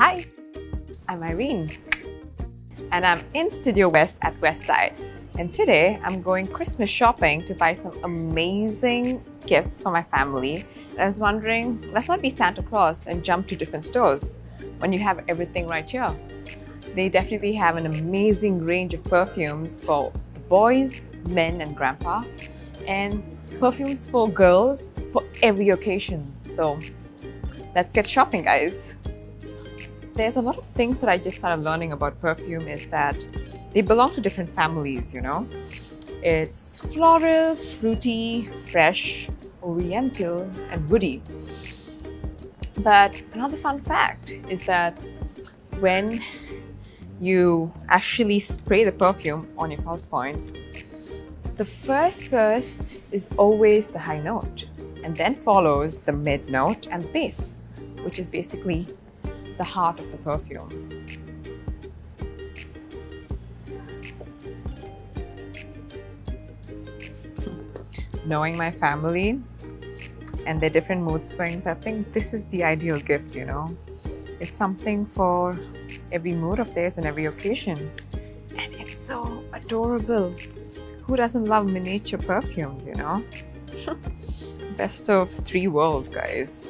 Hi, I'm Irene, and I'm in Studiowest at Westside. And today I'm going Christmas shopping to buy some amazing gifts for my family. And I was wondering, let's not be Santa Claus and jump to different stores when you have everything right here. They definitely have an amazing range of perfumes for boys, men, and grandpa, and perfumes for girls for every occasion. So let's get shopping, guys. There's a lot of things that I just started learning about perfume is that they belong to different families, you know. It's floral, fruity, fresh, oriental, and woody. But another fun fact is that when you actually spray the perfume on your pulse point, the first burst is always the high note, and then follows the mid note and base, which is basically the heart of the perfume. Hmm. Knowing my family and their different mood swings, I think this is the ideal gift, you know. It's something for every mood of theirs and every occasion. And it's so adorable. Who doesn't love miniature perfumes, you know? Best of three worlds, guys.